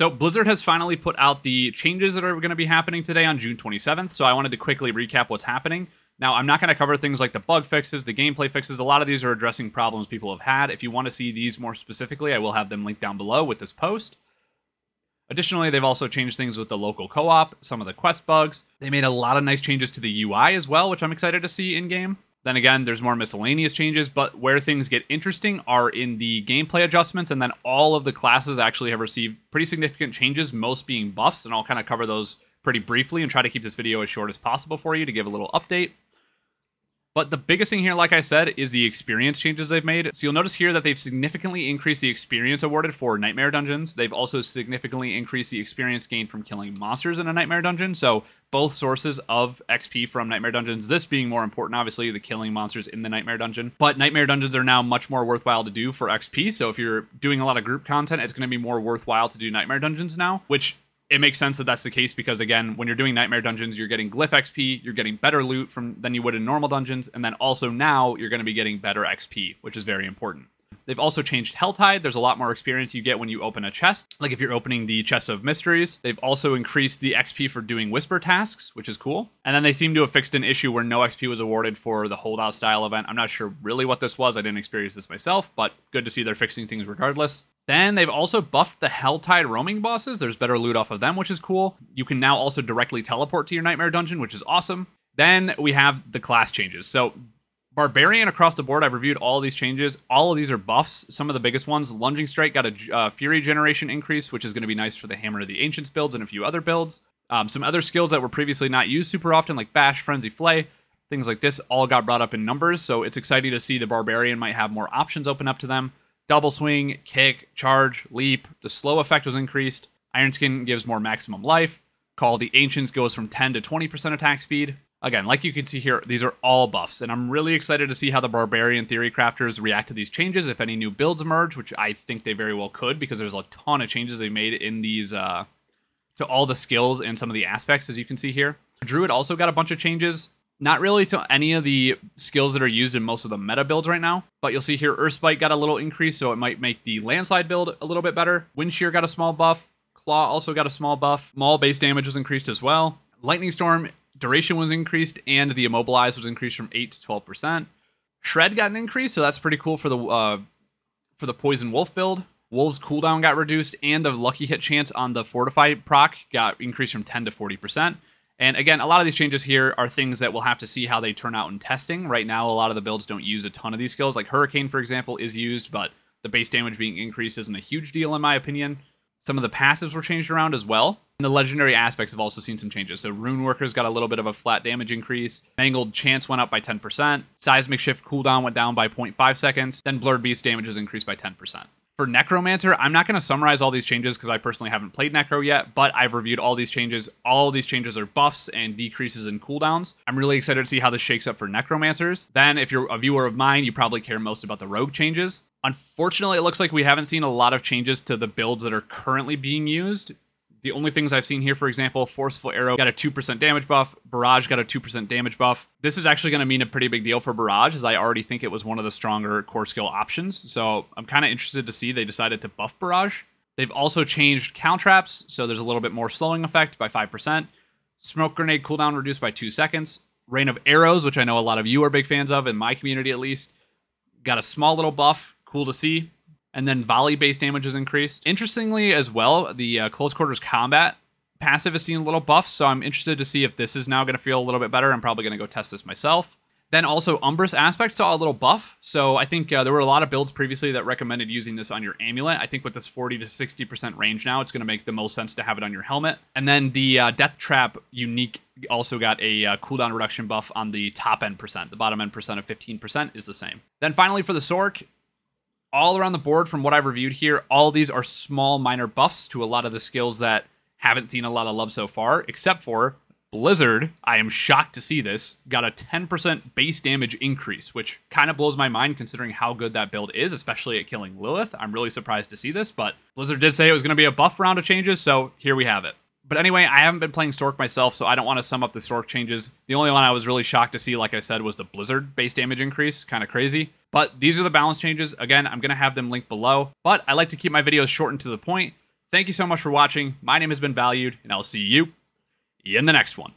So Blizzard has finally put out the changes that are going to be happening today on June 27th. So I wanted to quickly recap what's happening. Now, I'm not going to cover things like the bug fixes, the gameplay fixes. A lot of these are addressing problems people have had. If you want to see these more specifically, I will have them linked down below with this post. Additionally, they've also changed things with the local co op, some of the quest bugs. They made a lot of nice changes to the UI as well, which I'm excited to see in game. Then again, there's more miscellaneous changes, but where things get interesting are in the gameplay adjustments, and then all of the classes actually have received pretty significant changes, most being buffs, and I'll kind of cover those pretty briefly and try to keep this video as short as possible for you to give a little update. But the biggest thing here, like I said, is the experience changes they've made. So you'll notice here that they've significantly increased the experience awarded for Nightmare Dungeons. They've also significantly increased the experience gained from killing monsters in a Nightmare Dungeon. So both sources of XP from Nightmare Dungeons, this being more important, obviously, the killing monsters in the Nightmare Dungeon. But Nightmare Dungeons are now much more worthwhile to do for XP. So if you're doing a lot of group content, it's going to be more worthwhile to do Nightmare Dungeons now, which it makes sense that that's the case because again, when you're doing nightmare dungeons, you're getting glyph XP, you're getting better loot from than you would in normal dungeons, and then also now you're going to be getting better XP, which is very important. They've also changed Helltide. There's a lot more experience you get when you open a chest, like if you're opening the chest of mysteries. They've also increased the XP for doing whisper tasks, which is cool. And then they seem to have fixed an issue where no XP was awarded for the holdout style event. I'm not sure really what this was. I didn't experience this myself, but good to see they're fixing things regardless. Then they've also buffed the Helltide roaming bosses. There's better loot off of them, which is cool. You can now also directly teleport to your Nightmare Dungeon, which is awesome. Then we have the class changes. So Barbarian across the board, I've reviewed all these changes. All of these are buffs. Some of the biggest ones, Lunging Strike got a uh, Fury generation increase, which is going to be nice for the Hammer of the Ancients builds and a few other builds. Um, some other skills that were previously not used super often, like Bash, Frenzy, Flay, things like this, all got brought up in numbers. So it's exciting to see the Barbarian might have more options open up to them double swing, kick, charge, leap. The slow effect was increased. Iron Skin gives more maximum life. Call the Ancients goes from 10 to 20% attack speed. Again, like you can see here, these are all buffs, and I'm really excited to see how the Barbarian Theory Crafters react to these changes, if any new builds emerge, which I think they very well could, because there's a ton of changes they made in these, uh, to all the skills and some of the aspects, as you can see here. Druid also got a bunch of changes. Not really to any of the skills that are used in most of the meta builds right now, but you'll see here Earthspike got a little increase, so it might make the Landslide build a little bit better. Wind Shear got a small buff. Claw also got a small buff. Maul base damage was increased as well. Lightning Storm duration was increased, and the Immobilize was increased from 8 to 12%. Shred got an increase, so that's pretty cool for the uh, for the Poison Wolf build. Wolves cooldown got reduced, and the lucky hit chance on the Fortify proc got increased from 10 to 40%. And again, a lot of these changes here are things that we'll have to see how they turn out in testing. Right now, a lot of the builds don't use a ton of these skills. Like Hurricane, for example, is used, but the base damage being increased isn't a huge deal in my opinion. Some of the passives were changed around as well. And the legendary aspects have also seen some changes. So Rune Workers got a little bit of a flat damage increase. Mangled Chance went up by 10%. Seismic Shift cooldown went down by 0.5 seconds. Then Blurred Beast damage is increased by 10%. For Necromancer, I'm not going to summarize all these changes because I personally haven't played Necro yet, but I've reviewed all these changes. All these changes are buffs and decreases in cooldowns. I'm really excited to see how this shakes up for Necromancers. Then, if you're a viewer of mine, you probably care most about the Rogue changes. Unfortunately, it looks like we haven't seen a lot of changes to the builds that are currently being used. The only things I've seen here, for example, Forceful Arrow got a 2% damage buff, Barrage got a 2% damage buff. This is actually going to mean a pretty big deal for Barrage, as I already think it was one of the stronger core skill options. So I'm kind of interested to see they decided to buff Barrage. They've also changed Caltrops, so there's a little bit more slowing effect by 5%. Smoke Grenade cooldown reduced by 2 seconds. Rain of Arrows, which I know a lot of you are big fans of, in my community at least, got a small little buff. Cool to see and then volley base damage is increased. Interestingly, as well, the uh, close quarters combat passive has seen a little buff, so I'm interested to see if this is now going to feel a little bit better. I'm probably going to go test this myself. Then also Umbrous Aspect saw a little buff, so I think uh, there were a lot of builds previously that recommended using this on your amulet. I think with this 40 to 60% range now, it's going to make the most sense to have it on your helmet. And then the uh, Death Trap unique also got a uh, cooldown reduction buff on the top end percent. The bottom end percent of 15% is the same. Then finally for the Sorc, all around the board from what I've reviewed here, all these are small minor buffs to a lot of the skills that haven't seen a lot of love so far, except for Blizzard. I am shocked to see this. Got a 10% base damage increase, which kind of blows my mind considering how good that build is, especially at killing Lilith. I'm really surprised to see this, but Blizzard did say it was going to be a buff round of changes, so here we have it. But anyway, I haven't been playing Sorc myself, so I don't want to sum up the Sorc changes. The only one I was really shocked to see, like I said, was the Blizzard base damage increase. Kind of crazy. But these are the balance changes. Again, I'm going to have them linked below. But I like to keep my videos short and to the point. Thank you so much for watching. My name has been Valued, and I'll see you in the next one.